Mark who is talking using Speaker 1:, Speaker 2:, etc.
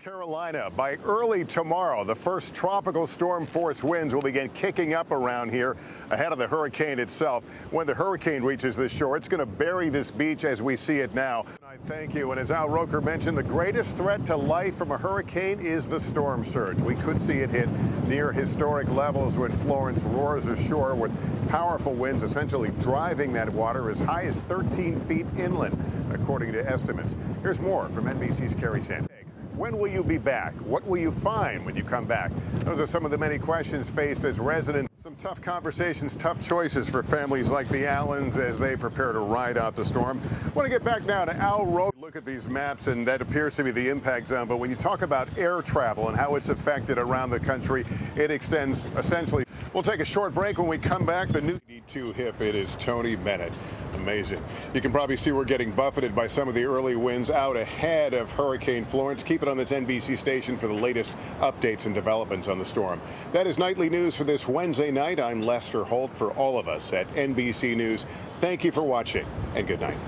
Speaker 1: Carolina. By early tomorrow, the first tropical storm force winds will begin kicking up around here ahead of the hurricane itself. When the hurricane reaches the shore, it's going to bury this beach as we see it now. I thank you. And as Al Roker mentioned, the greatest threat to life from a hurricane is the storm surge. We could see it hit near historic levels when Florence roars ashore with powerful winds essentially driving that water as high as 13 feet inland, according to estimates. Here's more from NBC's Kerry Sand. When will you be back? What will you find when you come back? Those are some of the many questions faced as residents. Some tough conversations, tough choices for families like the Allens as they prepare to ride out the storm. I want to get back now to Al Road. Look at these maps, and that appears to be the impact zone. But when you talk about air travel and how it's affected around the country, it extends essentially. We'll take a short break. When we come back, the new 2 hip, it is Tony Bennett. Amazing. You can probably see we're getting buffeted by some of the early winds out ahead of Hurricane Florence. Keep it on this NBC station for the latest updates and developments on the storm. That is nightly news for this Wednesday night. I'm Lester Holt for all of us at NBC News. Thank you for watching and good night.